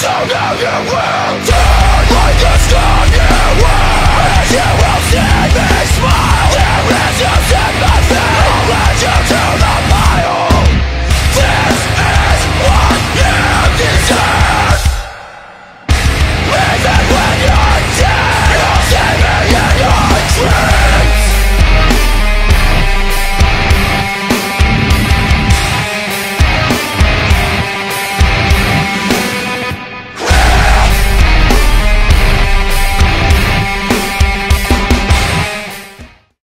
So now you will